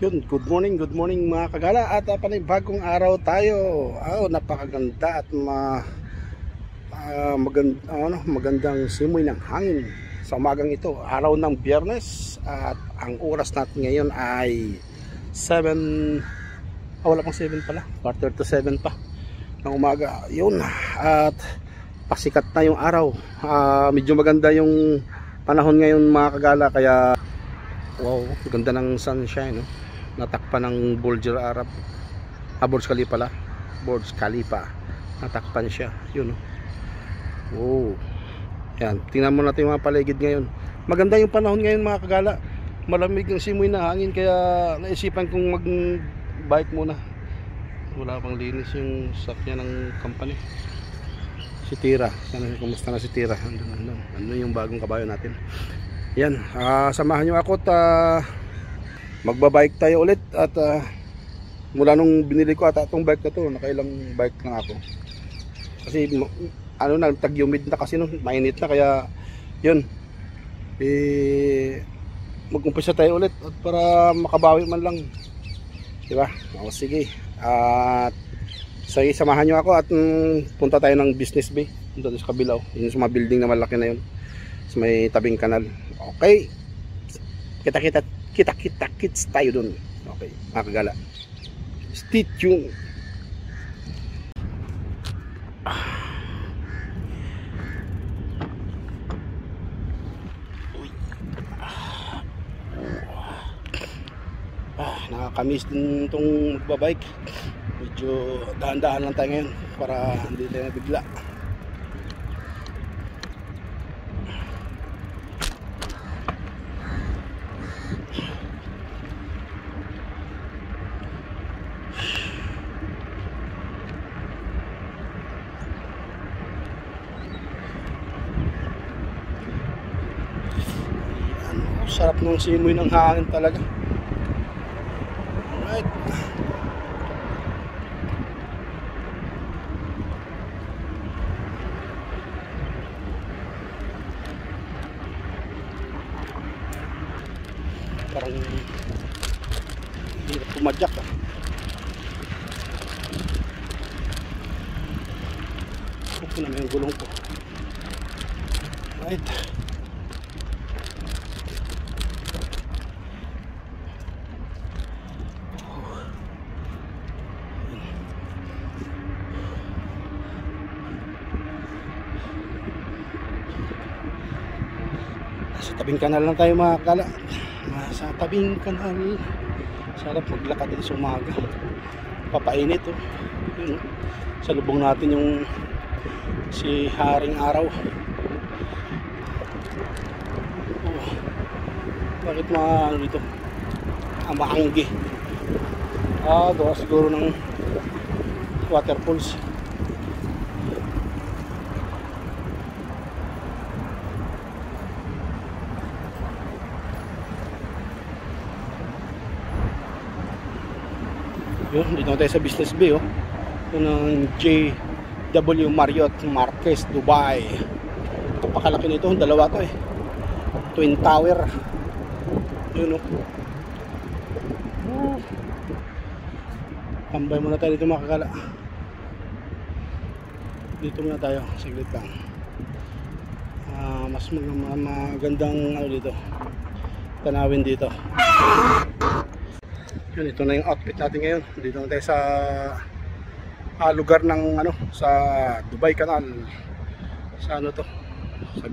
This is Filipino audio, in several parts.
Yun, good morning, good morning mga kagala at uh, panibagong araw tayo. Oh, napakaganda at ma uh, magand, ano, magandang simoy ng hangin sa umagang ito. Araw ng Biyernes at ang oras natin ngayon ay 7 ah, wala pang 7 pala, quarter to 7 pa ng umaga. Yun, at pasikat na yung araw. Uh, medyo maganda yung panahon ngayon mga kagala kaya wow, ganda ng sunshine no? Natakpan ng Burj Arab. Ah, Burj Khalifa la Burj Khalifa. Natakpan siya. Yun oh. yan. Tingnan mo natin yung mga paligid ngayon. Maganda yung panahon ngayon mga kagala. Malamig yung simoy na hangin kaya naisipan kong mag bike muna. Wala pang linis yung sakya ng company. Si Tira. Sana kumusta na si Tira? Andun, andun. ano yung bagong kabayo natin. Yan. Uh, samahan nyo ako at uh, magbabike tayo ulit at uh, mula nung binili ko ata itong bike na to nakailang bike lang ako. Kasi ano na tag-humid na kasi nung mainit na kaya yun. Eh mag-umpisa tayo ulit at para makabawi man lang. Di ba? O sige. At sige samahan nyo ako at um, punta tayo ng business bay punta sa kabilaw. Yun sa mga building na malaki na yun sa may tabing kanal. Okay. Kita kita kita kita kits tayo dun. Okay mga kagala. Stay tuned. Ah, nakakamiss din itong magbabike. Medyo dahan-dahan lang tayo ngayon para hindi tayo nabigla sarap ng simoy ng hangin talaga. Alright. Parang hirap pumadyak ah. Okay naman yung gulong ko. Right tabing kanal lang tayo mga kala sa tabing kanal sarap maglakad din sa umaga papainit oh. Yun, oh. sa lubong natin yung si Haring Araw oh. bakit mga ano dito ang maanggi ah gawa siguro ng waterfalls yun dito tayo sa business bay oh. Yun ang JW Marriott Marquez Dubai. Napakalaki nito dalawa to eh. Twin tower. Yun oh. Tambay muna tayo dito makakala dito muna tayo saglit lang. Uh, mas mag magandang ano dito tanawin dito yun, ito na yung outfit natin ngayon. Dito na tayo sa ah, lugar ng ano, sa Dubai Canal. Sa ano to? Sa,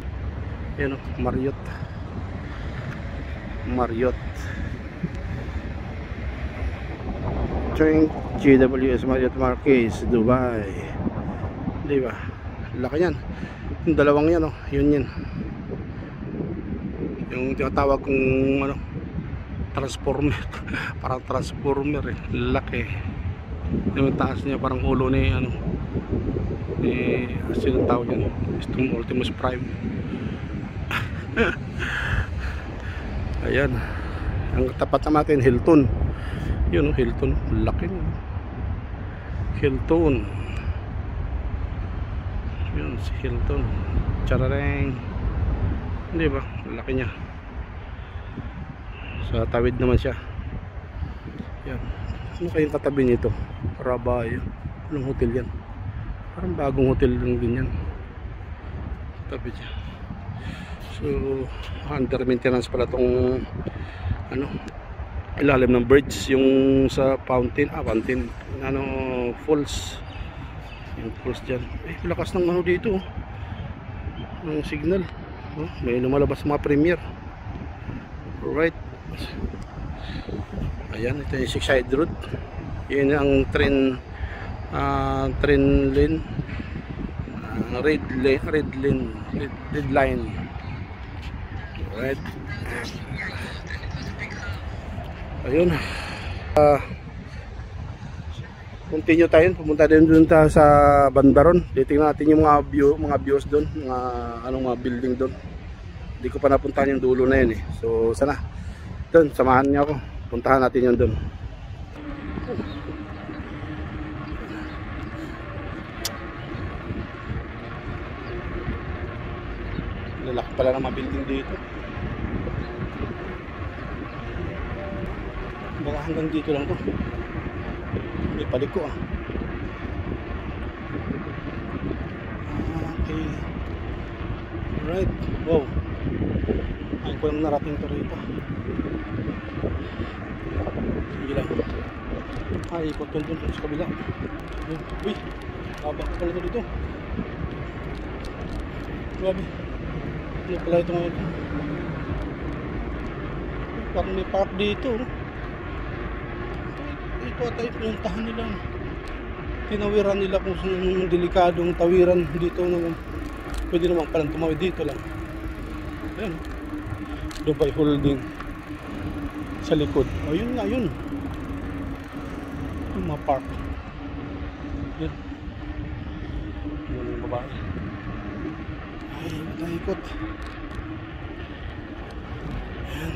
yun o, Marriott. Marriott. Ito GWS Marriott Marquez, Dubai. Di ba? Laki yan. Yung dalawang yan o, yun yun. Yung tinatawag kong ano, transformer. Parang transformer eh. Laki. Yung taas niya parang ulo ni ano ni sino tawag yan? Itong Ultimus Prime. Ayan. Ang tapat na natin Hilton. Yun Hilton. Laki niya. Hilton. Yun si Hilton. Charareng hindi ba? Laki niya sa tawid naman siya Yan. Ano kayong katabi nito? Rabayo. Anong hotel yan? Parang bagong hotel lang din yan. Tabi niya. So, under maintenance pala tong ano, ilalim ng bridge yung sa fountain, ah fountain, ano, falls. Yung falls dyan. Eh, lakas ng ano dito. oh. Ng signal. Oh, may lumalabas mga premier. Alright. Ayan, ito yung six side road. Yun ang train ah, train lane. Ah, red lane, red lane, red, red line. Alright. Ayun. Ah, continue tayo, pumunta din doon ta sa Bandaron. Titingnan natin yung mga view, mga views doon, mga anong mga building doon. Hindi ko pa napuntahan yung dulo na yun eh. So sana. Doon, samahan niyo ako. Puntahan natin yun doon. Lalaki pala ng mga building dito. Baka hanggang dito lang to. May paliko ah. Ah, Okay. Right. Wow. Ay ko lang narating to rito. Sige lang. Ay, ikot doon doon sa kabila. Uy, habak pala to dito. Grabe. Ano pala ito ngayon? Parang may park dito. no? Ito at ay pinuntahan nila. Tinawiran nila kung saan yung delikadong tawiran dito naman. Pwede naman palang tumawid dito lang. Ayan. Dubai Holding. Sa likod. O yun nga yun. Yung mga park. Yun. Yun yung babae. Ay, mataikot. Ayan.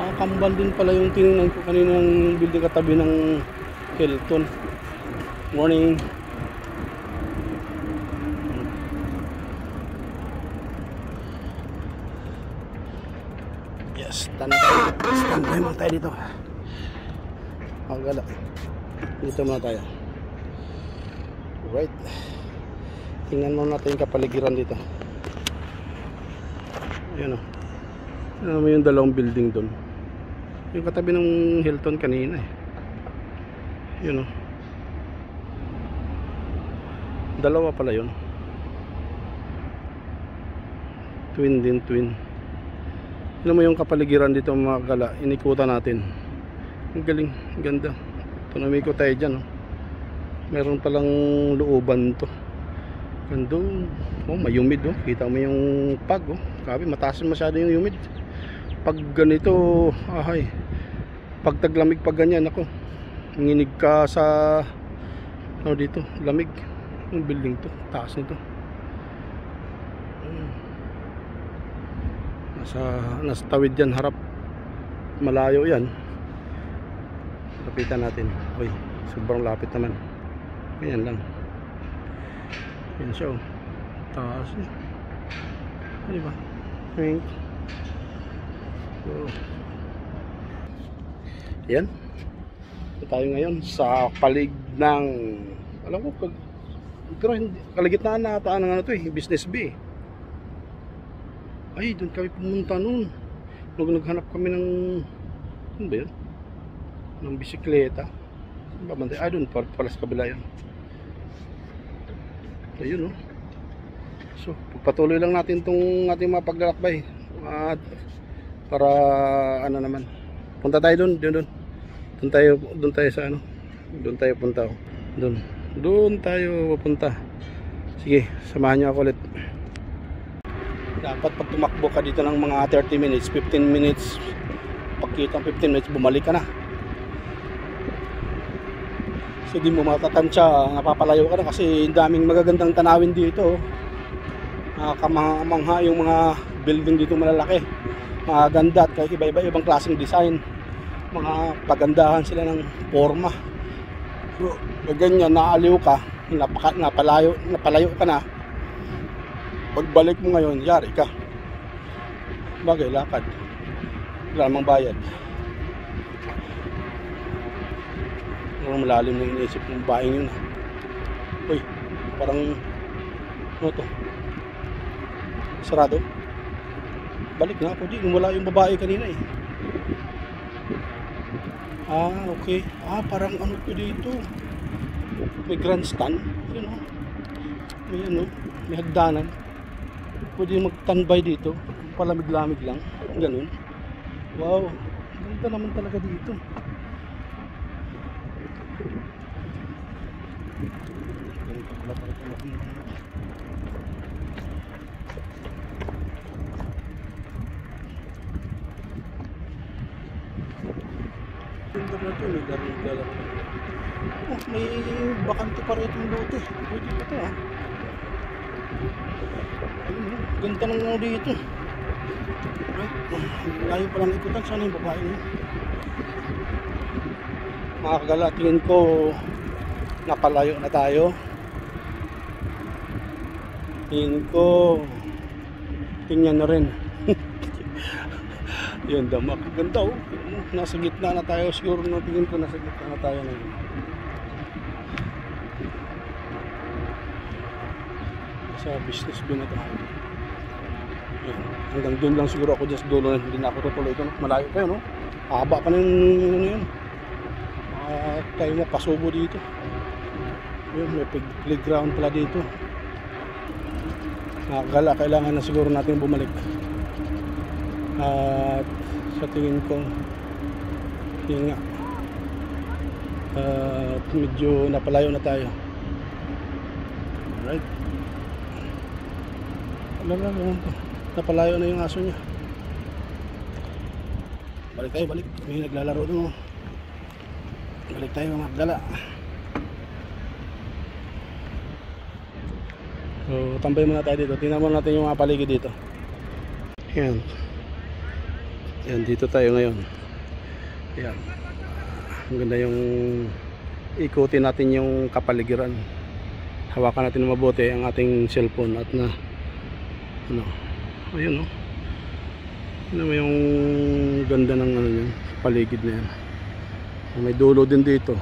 Ah, kambal din pala yung tinignan ko kaninang building katabi ng Hilton. Morning. Standby muna tayo dito. Magala. Dito muna tayo. Right. Tingnan muna natin yung kapaligiran dito. Ayan o. Ano mo yung dalawang building doon. Yung katabi ng Hilton kanina eh. Yun o. Dalawa pala yun. Twin din, twin. Alam mo yung kapaligiran dito mga gala, inikutan natin. Ang galing, ganda. Tumamiko tayo dyan. Oh. Meron palang looban to. Ganda. Oh, may humid oh. Kita mo yung pag oh. Sabi, mataas masyado yung humid. Pag ganito, ahay. Pag taglamig pag ganyan ako. Nginig ka sa ano dito, lamig. Yung building to, taas nito. Nasa, nasa tawid yan, harap. Malayo yan. Lapitan natin. Uy, sobrang lapit naman. Ganyan lang. Yan siya oh. Taas eh. Di ba? Pink. So, yan. Tayo ngayon sa palig ng alam ko pag pero kalagitnaan na ata ng ano to eh, business B. Ay, doon kami pumunta noon. Nung naghanap kami ng ano ba yun? Ng bisikleta. Saan ba banda? Ah, doon pala, pala sa kabila yun. Ayun oh. So, pagpatuloy lang natin tong ating mga paglalakbay. At para ano naman. Punta tayo doon, doon, doon. Doon tayo, doon tayo sa ano. Doon tayo punta. oh. Doon. Doon tayo pupunta. Sige, samahan niyo ako ulit. Dapat pag tumakbo ka dito ng mga 30 minutes, 15 minutes, pagkita ng 15 minutes, bumalik ka na. So di mo matatansya, napapalayo ka na kasi daming magagandang tanawin dito. Nakakamangha yung mga building dito malalaki. Mga ganda at kahit iba-iba ibang klaseng design. Mga pagandahan sila ng forma. So, pag ganyan, naaliw ka, napaka, napalayo, napalayo ka na, pagbalik mo ngayon, yari ka. Bagay, lakad. Wala namang bayad. Parang malalim na iniisip ng baing yun. Uy, parang ano to? Sarado? Balik na ako di. Wala yung babae kanina eh. Ah, okay. Ah, parang ano to dito. May grandstand. Yun oh. May ano, may hagdanan. Pwede mag-standby dito. Palamig-lamig lang. Ganun. Wow. Ganda naman talaga dito. May bakante pa rin itong lote. Pwede pa ito ah. Ganda ng ano dito. Layo pa ikutan. Sana yung babae niya. Mga kagala, tingin ko napalayo na tayo. Tingin ko tingnan na rin. Yun, damak. Ganda oh. Nasa gitna na tayo. Siguro na tingin ko nasa gitna na tayo ngayon. Sa business view na tayo. Yan. Hanggang doon lang siguro ako sa dulo. Hindi na ako tutuloy ito. Malayo pa. No? Haba pa na yung ano yun. Uh, tayo mo pasubo dito. Yun, may playground pala dito. Nakakala, kailangan na siguro natin bumalik. At sa tingin ko, yun nga. At medyo napalayo na tayo. Alright. To. Napalayo na yung aso niya. Balik tayo, balik. May naglalaro doon. oh. Balik tayo mga dala. So, tambay muna tayo dito. Tingnan muna natin yung mga paligid dito. Yan. Yan, dito tayo ngayon. Yan. Ang ganda yung ikutin natin yung kapaligiran. Hawakan natin na mabuti ang ating cellphone at na ano, ayun oh. Ano mo yung ganda ng ano yan, paligid na yan. May dulo din dito.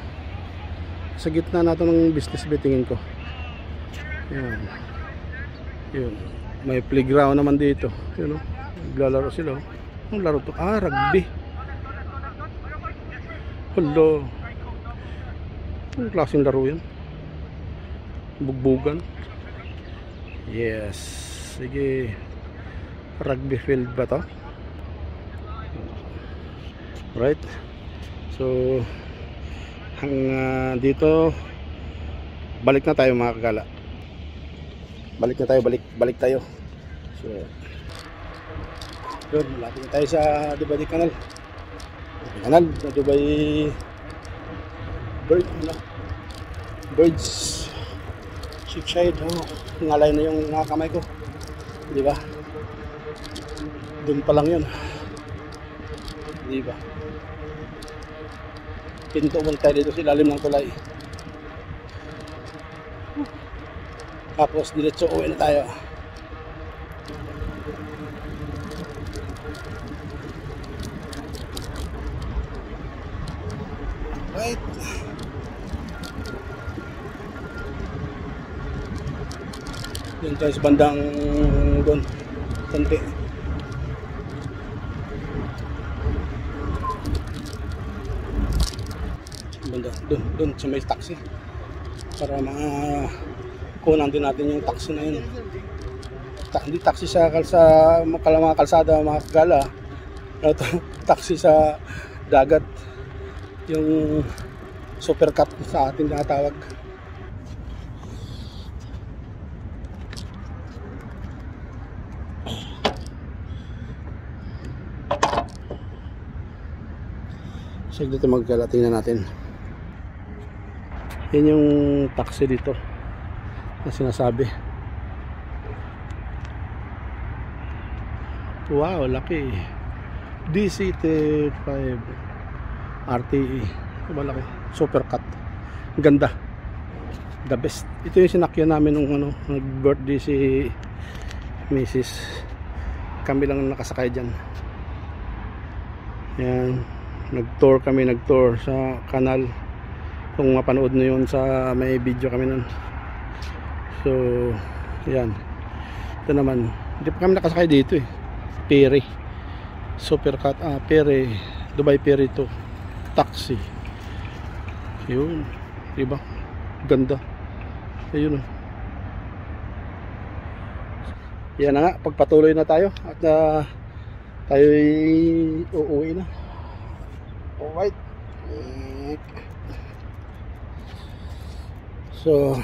Sa gitna natin ng business bettingin ko. Yan. Yun. May playground naman dito. Yun oh. Naglalaro sila oh. Anong laro to? Ah, rugby. Hello. Anong klaseng laro yan? Bugbugan. Yes. Sige. Rugby field ba to? Right. So hang ah, dito balik na tayo mga kagala. Balik na tayo, balik balik tayo. So yun, malapit na tayo sa Dubai Canal. Canal, sa Dubai Bird, ano? Birds Shipside, oh, ngalay na yung mga kamay ko. Di ba? Doon pa lang yun. Di ba? Pinto mo tayo dito sa ilalim ng tulay. Tapos diretso uwi na tayo. Right. Yan tayo sa bandang doon. Konti. Banda, doon, doon sa may taxi. Para mga kunan din natin yung taxi na yun. Ta hindi taxi sa kalsa, mga kalsada, mga kagala. Ano to, taxi sa dagat. Yung super cup sa ating tinatawag. So dito magkala tingnan natin. Yan yung taxi dito na sinasabi. Wow, laki. DCT5 RTE. Malaki. Super cut. Ganda. The best. Ito yung sinakyan namin nung ano, nag-birthday si Mrs. kami lang nakasakay dyan yan nag-tour kami nag-tour sa kanal. Kung mapanood nyo yun sa may video kami nun. So yan. Ito naman. Hindi pa kami nakasakay dito eh. Pere. Supercat ah Pere. Dubai Pere to. Taxi. Yun. Diba? Ganda. Ayun oh. Yan na nga. Pagpatuloy na tayo. At uh, tayo uuwi na alright. So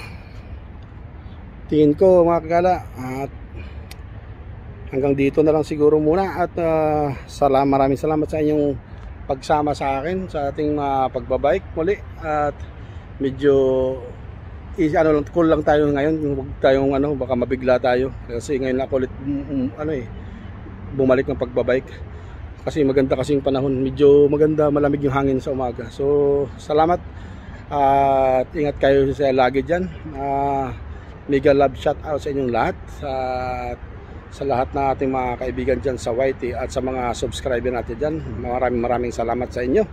tingin ko mga kagala at hanggang dito na lang siguro muna at uh, salam, maraming salamat sa inyong pagsama sa akin sa ating uh, pagbabike muli at medyo is ano lang cool lang tayo ngayon huwag tayong ano baka mabigla tayo kasi ngayon ako ulit um, um, ano eh bumalik ng pagbabike kasi maganda kasi yung panahon. Medyo maganda malamig yung hangin sa umaga. So salamat. At uh, ingat kayo sa lagi dyan. Uh, mega love shout out sa inyong lahat. Sa sa lahat na ating mga kaibigan dyan sa YT at sa mga subscriber natin dyan. Maraming maraming salamat sa inyo.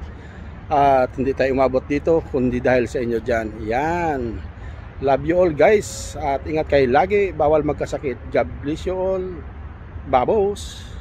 At hindi tayo umabot dito kundi dahil sa inyo dyan. Yan. Love you all guys. At ingat kayo lagi. Bawal magkasakit. God bless you all. Babos.